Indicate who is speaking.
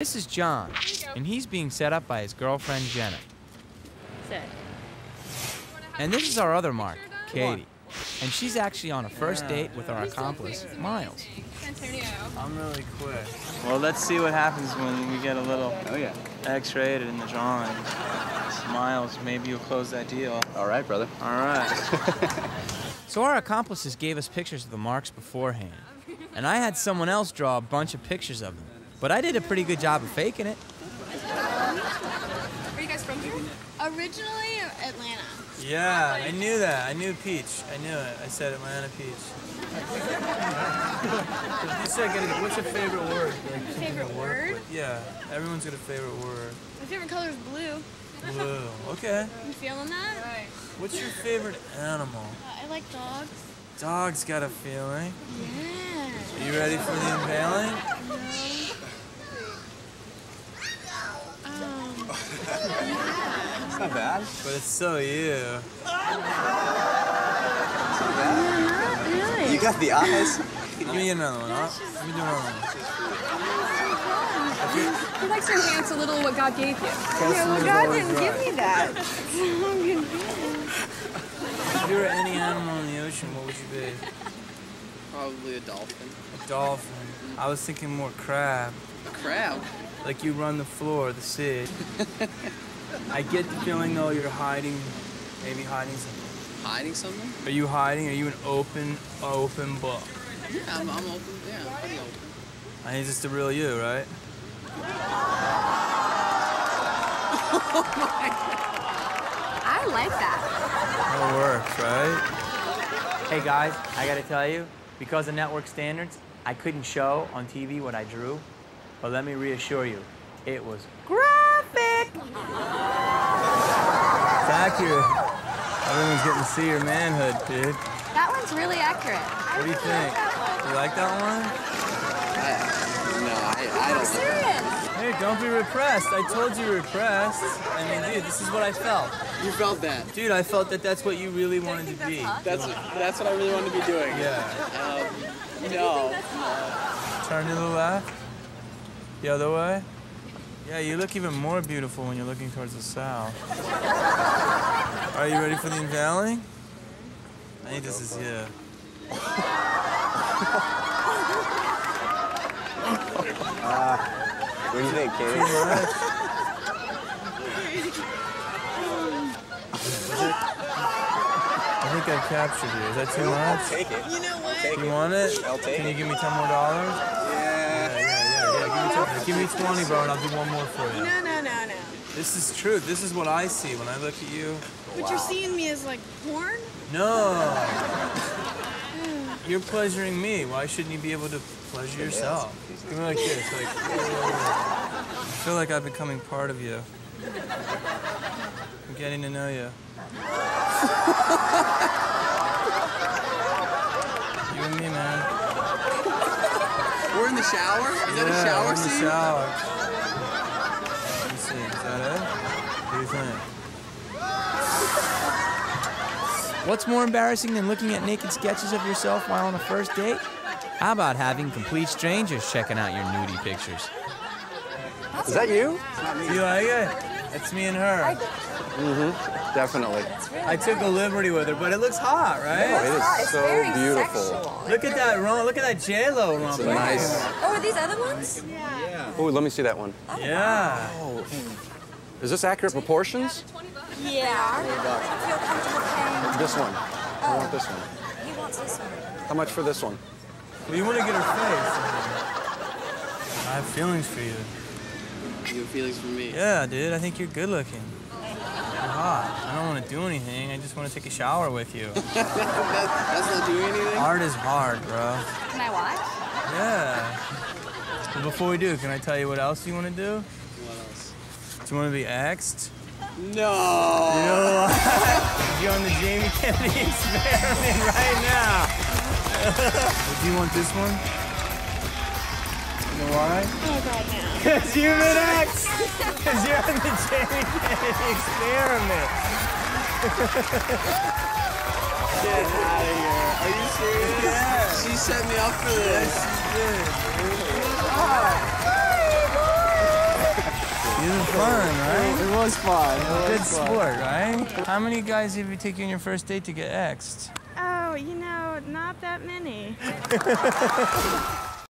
Speaker 1: This is John, and he's being set up by his girlfriend Jenna.
Speaker 2: Sit.
Speaker 1: And this is our other Mark, Katie. And she's actually on a first date with our accomplice, Miles.
Speaker 3: I'm really quick. Well, let's see what happens when we get a little
Speaker 4: Oh, yeah.
Speaker 3: X-rated in the drawing. Miles, maybe you'll close that deal.
Speaker 4: All right, brother.
Speaker 3: All right.
Speaker 1: So our accomplices gave us pictures of the marks beforehand. And I had someone else draw a bunch of pictures of them. But I did a pretty good job of faking it.
Speaker 2: Where are you guys from here?
Speaker 5: Originally Atlanta.
Speaker 3: yeah, I knew that. I knew Peach. I knew it. I said Atlanta Peach. you said, get it. what's your favorite word? Like,
Speaker 5: Favorite word?
Speaker 3: with. Yeah, everyone's got a favorite word.
Speaker 5: My favorite color is blue.
Speaker 3: Blue. Okay.
Speaker 5: You feeling that?
Speaker 3: What's your favorite animal?
Speaker 5: Uh, I like dogs.
Speaker 3: Dog's got a feeling.
Speaker 5: Yeah.
Speaker 3: Are you ready for the unveiling?
Speaker 5: Um,
Speaker 4: It's not bad.
Speaker 3: But it's so you.
Speaker 5: not really.
Speaker 4: You got the eyes.
Speaker 3: Give me another one, huh? Let me do another one.
Speaker 2: He likes to enhance a little what God gave you.
Speaker 3: Yeah,
Speaker 5: well, God didn't give me that.
Speaker 3: If you were any animal in the ocean, what would you be?
Speaker 6: Probably a dolphin.
Speaker 3: A dolphin. I was thinking more crab.
Speaker 6: A crab.
Speaker 3: Like you run the floor of the sea. I get the feeling though you're hiding, maybe hiding something.
Speaker 6: Hiding something?
Speaker 3: Are you hiding? Are you an open, open book?
Speaker 6: Yeah, I'm, I'm open. Yeah, I'm pretty open.
Speaker 3: I think it's just the real you, right? Oh my God.
Speaker 2: I like that.
Speaker 3: That works, right?
Speaker 1: Hey guys, I gotta tell you, because of network standards, I couldn't show on TV what I drew. But let me reassure you, it was graphic.
Speaker 3: It's accurate. Everyone's getting to see your manhood, dude.
Speaker 2: That one's really accurate.
Speaker 3: What do you think? You like that one?
Speaker 6: I, no, I, I don't.
Speaker 2: Serious.
Speaker 3: Hey, don't be repressed. I told you repressed. I mean, dude, this is what I felt.
Speaker 6: You felt that.
Speaker 3: Dude, I felt that that's what you really wanted to be.
Speaker 6: That's that's what I really wanted to be doing.
Speaker 3: Yeah.
Speaker 6: Um, no.
Speaker 3: Turn to the left. The other way. Yeah, you look even more beautiful when you're looking towards the south. Are you ready for the unveiling? I think this is you.
Speaker 4: Ah, what do you think, Katie?
Speaker 3: I think I captured you. Is that too much?
Speaker 4: Take it.
Speaker 5: You know what?
Speaker 4: Take
Speaker 3: You
Speaker 4: it.
Speaker 3: want it?
Speaker 4: I'll take
Speaker 3: Can you give me ten more dollars? Give me, 10, give me 20, bro, and I'll do one more for you.
Speaker 5: No, no, no, no.
Speaker 3: This is true. This is what I see when I look at you.
Speaker 5: What you're seeing me as like porn?
Speaker 3: No. You're pleasuring me. Why shouldn't you be able to pleasure yourself? Give me like this. Like, I feel like I'm becoming part of you. I'm getting to know you. you and me, man.
Speaker 6: We're in the shower. Is that a shower
Speaker 3: we're in the
Speaker 6: scene?
Speaker 3: shower. Let me see. Is that it? What do you think?
Speaker 1: What's more embarrassing than looking at naked sketches of yourself while on a first date? How about having complete strangers checking out your nudie pictures?
Speaker 4: Is that you?
Speaker 3: You like it? It's me and her. Mhm.
Speaker 4: Definitely.
Speaker 3: I took a liberty with her, but it looks hot,
Speaker 4: Oh,
Speaker 3: right?
Speaker 4: it is so beautiful.
Speaker 3: Look at that rump. Look at that J Lo rump.
Speaker 4: It's a nice.
Speaker 2: Oh, are these other ones? Yeah.
Speaker 4: Oh, let me see that one.
Speaker 3: Yeah.
Speaker 4: Is this accurate proportions?
Speaker 2: Yeah. Feel.
Speaker 4: This one. I want this one.
Speaker 2: He wants this one.
Speaker 4: How much for this one?
Speaker 3: Well, you want to get her face. I have feelings for you.
Speaker 6: You have feelings for me.
Speaker 3: Yeah, dude. I think you're good looking. You're hot. I don't want to do anything. I just want to take a shower with you.
Speaker 6: that, that's not doing anything.
Speaker 3: Art is hard, bro.
Speaker 2: Can I watch?
Speaker 3: Yeah. But before we do, can I tell you what else you want to do?
Speaker 6: What else?
Speaker 3: Do you want to be X'd?
Speaker 6: No.
Speaker 3: You know what? You're on the Jamie Kennedy experiment right now. do you want this one? You know why?
Speaker 5: Oh god, no.
Speaker 3: Because you've been X'd. Because you're on the Jamie Kennedy experiment. Get out of here. Are you serious? Yeah.
Speaker 6: She set me up for this.
Speaker 3: Yes, she did.
Speaker 6: Oh
Speaker 3: This is fun, right?
Speaker 6: It was fun. It
Speaker 3: Good
Speaker 6: fun.
Speaker 3: sport, right? How many guys have you taken on your first date to get X'd?
Speaker 5: Oh, you know, not that many.